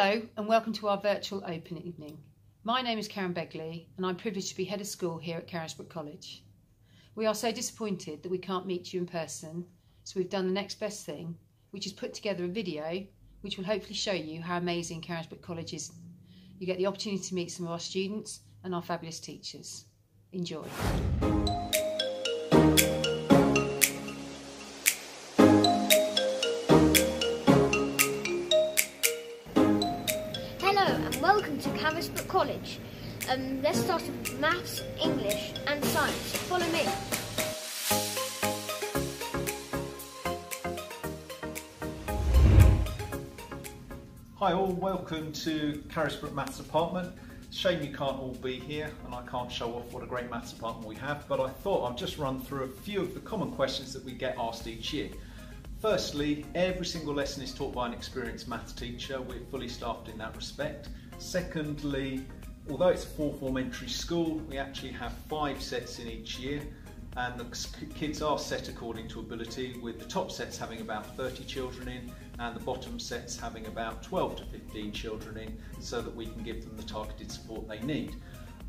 Hello and welcome to our virtual open evening. My name is Karen Begley and I'm privileged to be head of school here at Carisbrooke College. We are so disappointed that we can't meet you in person, so we've done the next best thing, which is put together a video which will hopefully show you how amazing Carisbrooke College is. You get the opportunity to meet some of our students and our fabulous teachers. Enjoy. Um, let's start with maths, English and science. Follow me. Hi all, welcome to Carisbrooke Maths Apartment. Shame you can't all be here and I can't show off what a great maths department we have, but I thought I'd just run through a few of the common questions that we get asked each year. Firstly, every single lesson is taught by an experienced maths teacher. We're fully staffed in that respect. Secondly, although it's a four form entry school, we actually have five sets in each year and the kids are set according to ability with the top sets having about 30 children in and the bottom sets having about 12 to 15 children in so that we can give them the targeted support they need.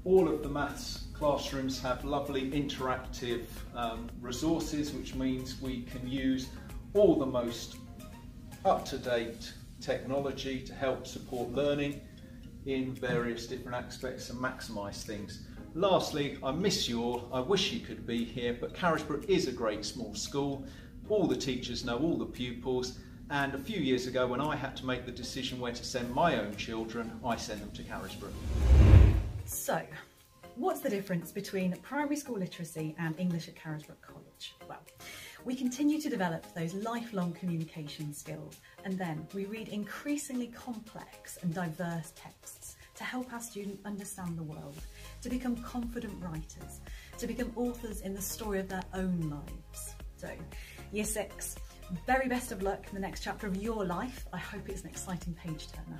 All of the maths classrooms have lovely interactive um, resources which means we can use all the most up-to-date technology to help support learning in various different aspects and maximise things. Lastly, I miss you all. I wish you could be here, but Carisbrooke is a great small school. All the teachers know all the pupils, and a few years ago when I had to make the decision where to send my own children, I sent them to Carisbrooke. So, what's the difference between primary school literacy and English at Carisbrooke College? Well, we continue to develop those lifelong communication skills and then we read increasingly complex and diverse texts to help our students understand the world, to become confident writers, to become authors in the story of their own lives. So, year six, very best of luck in the next chapter of your life. I hope it's an exciting page turner.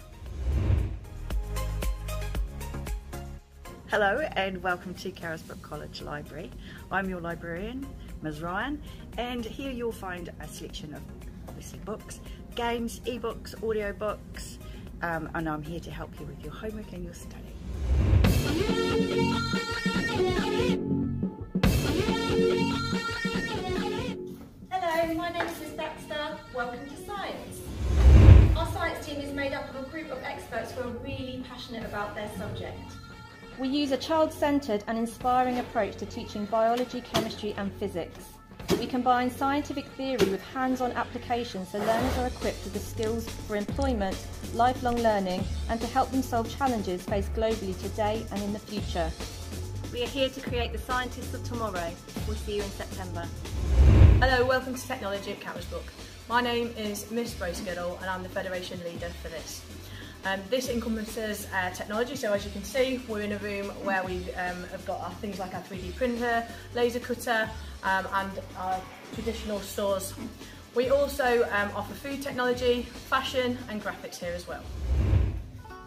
Hello and welcome to Carisbrooke College Library. I'm your librarian, Ms Ryan, and here you'll find a selection of obviously books, games, ebooks, audiobooks, um, and I'm here to help you with your homework and your study. Hello, my name is Miss Dexter. Welcome to Science. Our science team is made up of a group of experts who are really passionate about their subject. We use a child-centred and inspiring approach to teaching biology, chemistry and physics. We combine scientific theory with hands-on application so learners are equipped with the skills for employment, lifelong learning and to help them solve challenges faced globally today and in the future. We are here to create the scientists of tomorrow. We'll see you in September. Hello, welcome to Technology at Carisbrooke. My name is Miss Bracegirdle and I'm the Federation leader for this. Um, this encompasses uh, technology, so as you can see, we're in a room where we um, have got our, things like our 3D printer, laser cutter, um, and our traditional stores. We also um, offer food technology, fashion and graphics here as well.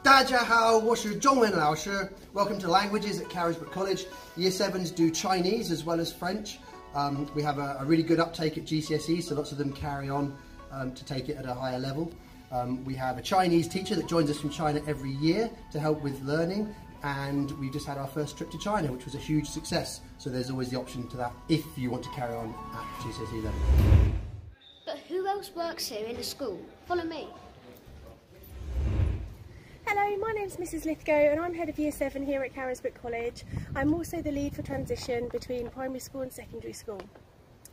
大家好，我是中文老师. Welcome to Languages at Carisbrooke College. Year 7s do Chinese as well as French. Um, we have a, a, really good uptake at GCSE, so lots of them carry on um, to take it at a higher level. Um, we have a Chinese teacher that joins us from China every year to help with learning, and we just had our first trip to China, which was a huge success. So there's always the option to that if you want to carry on at GCSE level. Works here in the school? Follow me. Hello, my name is Mrs Lithgow and I'm head of Year 7 here at Carisbrooke College. I'm also the lead for transition between primary school and secondary school.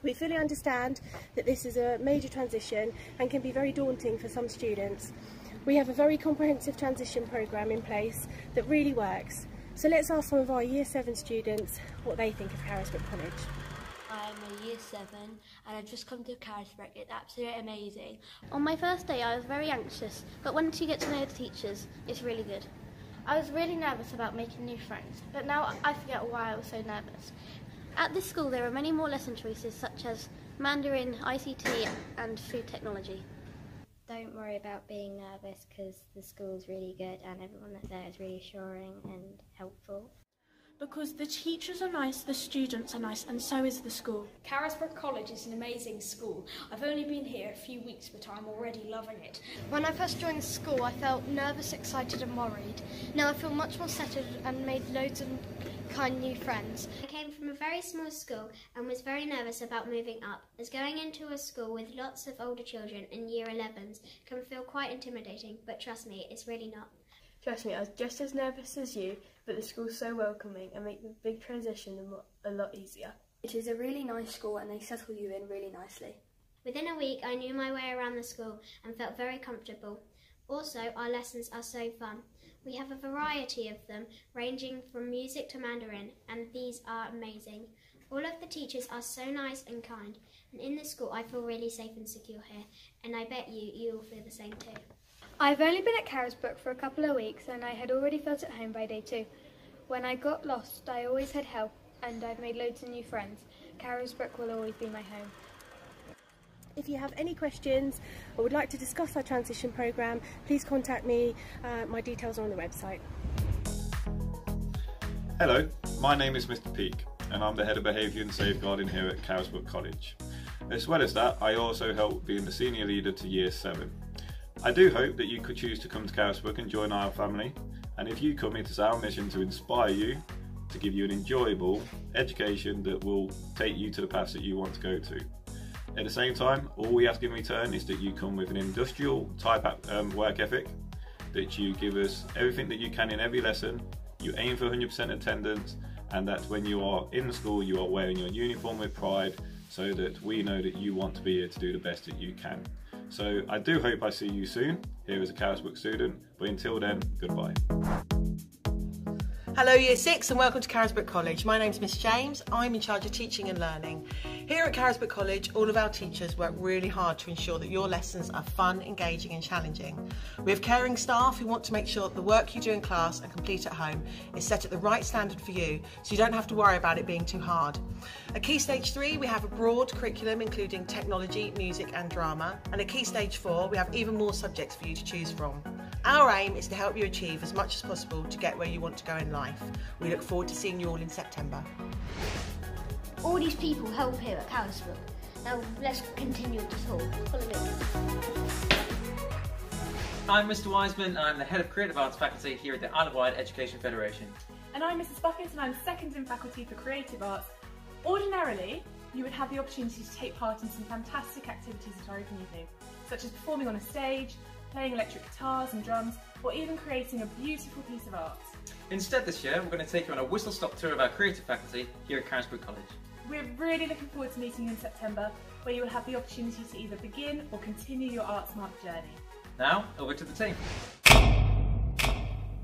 We fully understand that this is a major transition and can be very daunting for some students. We have a very comprehensive transition programme in place that really works. So let's ask some of our Year 7 students what they think of Carisbrooke College. Year seven and I've just come to Carisbrooke. It's absolutely amazing. On my first day I was very anxious, but once you get to know the teachers, it's really good. I was really nervous about making new friends, but now I forget why I was so nervous. At this school there are many more lesson choices such as Mandarin, ICT and food technology. Don't worry about being nervous because the school's really good and everyone that's there is reassuring and helpful. Because the teachers are nice, the students are nice, and so is the school. Carisbrooke College is an amazing school. I've only been here a few weeks, but I'm already loving it. When I first joined the school, I felt nervous, excited, and worried. Now I feel much more settled and made loads of kind new friends. I came from a very small school and was very nervous about moving up, as going into a school with lots of older children in year 11s can feel quite intimidating, but trust me, it's really not. Trust me, I was just as nervous as you, but the school's so welcoming and make the big transition a lot easier. It is a really nice school and they settle you in really nicely. Within a week, I knew my way around the school and felt very comfortable. Also, our lessons are so fun. We have a variety of them, ranging from music to Mandarin, and these are amazing. All of the teachers are so nice and kind, and in the school I feel really safe and secure here, and I bet you, you will feel the same too. I've only been at Carisbrooke for a couple of weeks and I had already felt at home by day two. When I got lost, I always had help and I've made loads of new friends. Carisbrooke will always be my home. If you have any questions or would like to discuss our transition programme, please contact me. Uh, my details are on the website. Hello, my name is Mr Peake and I'm the Head of Behaviour and Safeguarding here at Carisbrooke College. As well as that, I also help being the Senior Leader to Year 7. I do hope that you could choose to come to Carisbrooke and join our family. And if you come, it is our mission to inspire you, to give you an enjoyable education that will take you to the paths that you want to go to. At the same time, all we ask in return is that you come with an industrial type um, work ethic, that you give us everything that you can in every lesson, you aim for 100% attendance, and that when you are in school, you are wearing your uniform with pride so that we know that you want to be here to do the best that you can. So I do hope I see you soon here as a Carisbrooke student, but until then, goodbye. Hello Year 6 and welcome to Carisbrooke College. My name's Miss James, I'm in charge of teaching and learning. Here at Carisbrooke College, all of our teachers work really hard to ensure that your lessons are fun, engaging and challenging. We have caring staff who want to make sure that the work you do in class and complete at home is set at the right standard for you, so you don't have to worry about it being too hard. At Key Stage 3, we have a broad curriculum including technology, music and drama, and at Key Stage 4, we have even more subjects for you to choose from. Our aim is to help you achieve as much as possible to get where you want to go in life. We look forward to seeing you all in September. All these people help here at Carisbrooke. Now let's continue the talk. Follow me. I'm Mr Wiseman and I'm the Head of Creative Arts Faculty here at the Isle of Wight Education Federation. And I'm Mrs Bucket and I'm second in Faculty for Creative Arts. Ordinarily, you would have the opportunity to take part in some fantastic activities at our open evening, such as performing on a stage, playing electric guitars and drums, or even creating a beautiful piece of art. Instead this year, we're going to take you on a whistle-stop tour of our creative faculty here at Carisbrooke College. We're really looking forward to meeting you in September, where you will have the opportunity to either begin or continue your Artsmark journey. Now, over to the team.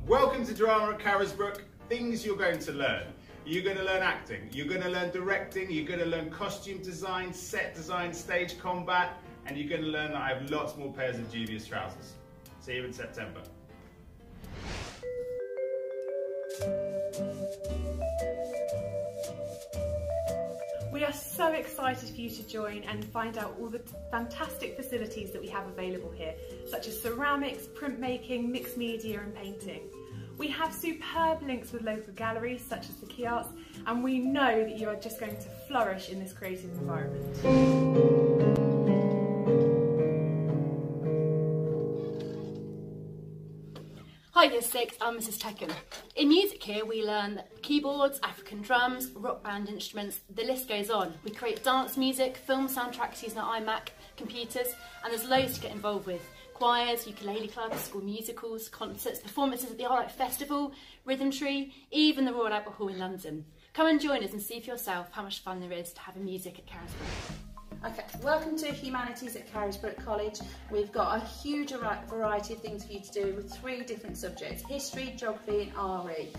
Welcome to Drama at Carisbrooke. Things you're going to learn. You're going to learn acting, you're going to learn directing, you're going to learn costume design, set design, stage combat, and you're going to learn that I have lots more pairs of dubious trousers. See you in September. We are so excited for you to join and find out all the fantastic facilities that we have available here, such as ceramics, printmaking, mixed media and painting. We have superb links with local galleries such as the Quay Arts and we know that you are just going to flourish in this creative environment. Year 6, I'm Mrs Tekken. In music here we learn keyboards, African drums, rock band instruments, the list goes on. We create dance music, film soundtracks using our iMac computers and there's loads to get involved with. Choirs, ukulele clubs, school musicals, concerts, performances at the Art Festival, Rhythm Tree, even the Royal Albert Hall in London. Come and join us and see for yourself how much fun there is to have a music at Carisbrooke. Okay, welcome to Humanities at Carisbrooke College. We've got a huge variety of things for you to do with three different subjects, history, geography and RE.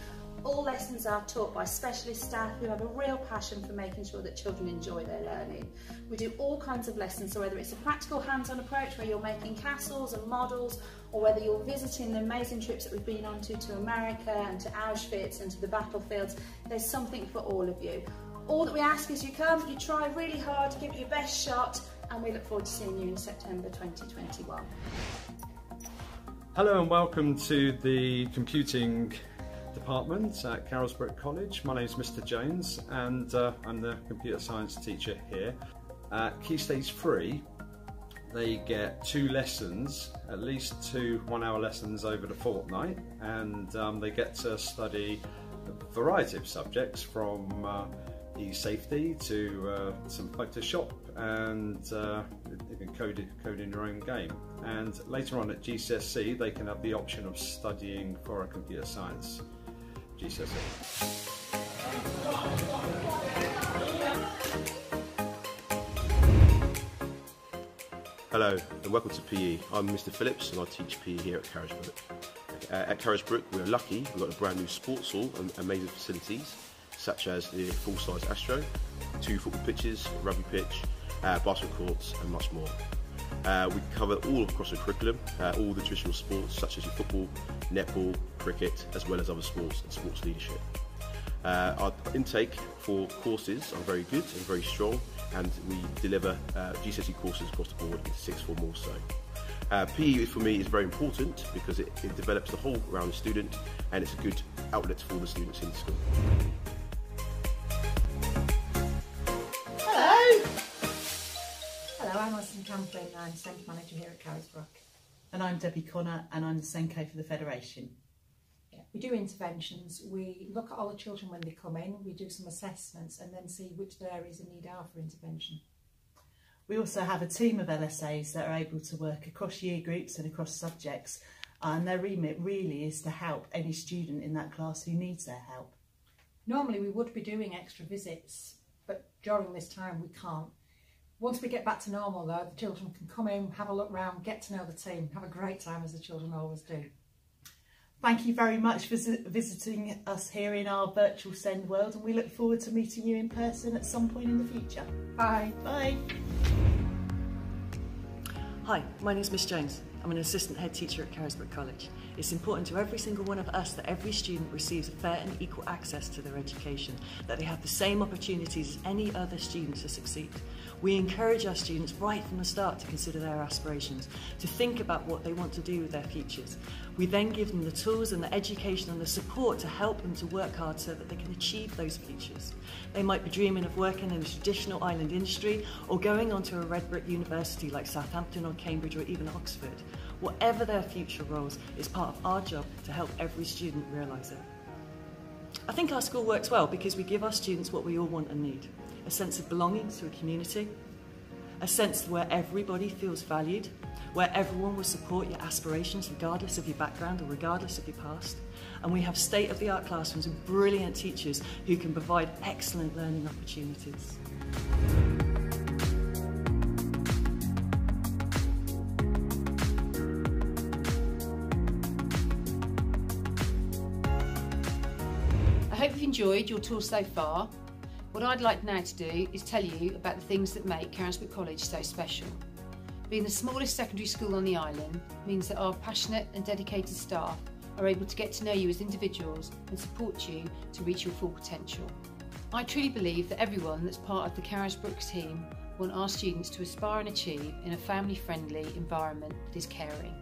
All lessons are taught by specialist staff who have a real passion for making sure that children enjoy their learning. We do all kinds of lessons, so whether it's a practical hands-on approach where you're making castles and models, or whether you're visiting the amazing trips that we've been on to, to America and to Auschwitz and to the battlefields, there's something for all of you. All that we ask is you come, you try really hard, give it your best shot, and we look forward to seeing you in September 2021. Hello and welcome to the computing department at Carisbrooke College. My name is Mr Jones and uh, I'm the computer science teacher here. At Key Stage 3 they get two lessons, at least two one hour lessons over the fortnight and um, they get to study a variety of subjects from uh, e-safety to uh, some Photoshop and uh, even code, coding your own game. And later on at GCSE, they can have the option of studying for a computer science GCSE. Hello and welcome to PE. I'm Mr Phillips and I teach PE here at Carisbrooke. Uh, at Carisbrooke we're lucky, we've got a brand new sports hall and amazing facilities such as the full-size Astro, two football pitches, rugby pitch, uh, basketball courts and much more. Uh, we cover all across the curriculum, uh, all the traditional sports such as your football, netball, cricket, as well as other sports and sports leadership. Uh, our intake for courses are very good and very strong and we deliver uh, GCSE courses across the board into sixth form also. Uh, PE for me is very important because it, it develops the whole round student and it's a good outlet for the students in school. I'm Alison Camplin, I'm Centre Manager here at Carisbrooke. And I'm Debbie Connor and I'm the SENCO for the Federation. Yeah, we do interventions, we look at all the children when they come in, we do some assessments and then see which areas in need are for intervention. We also have a team of LSAs that are able to work across year groups and across subjects and their remit really is to help any student in that class who needs their help. Normally we would be doing extra visits but during this time we can't once we get back to normal though, the children can come in, have a look round, get to know the team, have a great time as the children always do. Thank you very much for visiting us here in our virtual SEND world and we look forward to meeting you in person at some point in the future. Bye. Bye. Hi, my name is Miss Jones. I'm an assistant head teacher at Carisbrooke College. It's important to every single one of us that every student receives a fair and equal access to their education, that they have the same opportunities as any other student to succeed. We encourage our students right from the start to consider their aspirations, to think about what they want to do with their futures. We then give them the tools and the education and the support to help them to work hard so that they can achieve those futures. They might be dreaming of working in the traditional island industry or going on to a red brick university like Southampton or Cambridge or even Oxford. Whatever their future roles, it's part of our job to help every student realise it. I think our school works well because we give our students what we all want and need a sense of belonging to a community, a sense where everybody feels valued, where everyone will support your aspirations regardless of your background or regardless of your past. And we have state-of-the-art classrooms and brilliant teachers who can provide excellent learning opportunities. Enjoyed your tour so far what I'd like now to do is tell you about the things that make Carisbrooke College so special. Being the smallest secondary school on the island means that our passionate and dedicated staff are able to get to know you as individuals and support you to reach your full potential. I truly believe that everyone that's part of the Carisbrooke team want our students to aspire and achieve in a family-friendly environment that is caring.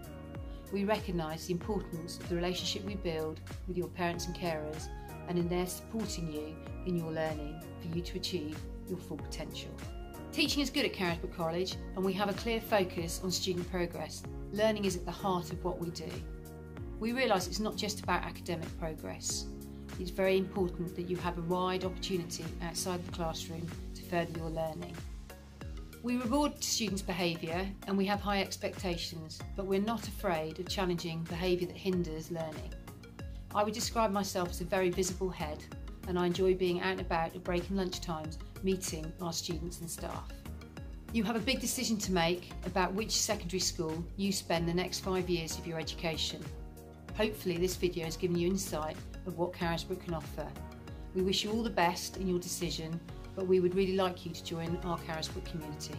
We recognise the importance of the relationship we build with your parents and carers and in their supporting you in your learning for you to achieve your full potential. Teaching is good at Carisbrooke College and we have a clear focus on student progress. Learning is at the heart of what we do. We realise it's not just about academic progress. It's very important that you have a wide opportunity outside the classroom to further your learning. We reward students' behaviour and we have high expectations, but we're not afraid of challenging behaviour that hinders learning. I would describe myself as a very visible head and I enjoy being out and about at break and lunch times meeting our students and staff. You have a big decision to make about which secondary school you spend the next five years of your education. Hopefully this video has given you insight of what Carisbrooke can offer. We wish you all the best in your decision, but we would really like you to join our Carisbrooke community.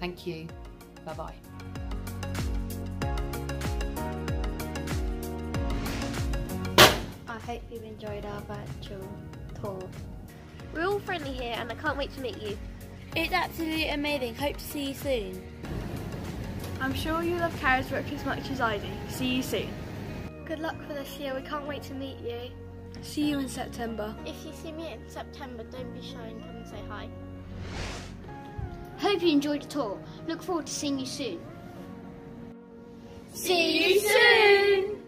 Thank you. Bye bye hope you've enjoyed our virtual tour. We're all friendly here and I can't wait to meet you. It's absolutely amazing. Hope to see you soon. I'm sure you love Carisbrooke as much as I do. See you soon. Good luck for this year. We can't wait to meet you. See you in September. If you see me in September, don't be shy and come and say hi. Hope you enjoyed the tour. Look forward to seeing you soon. See you soon!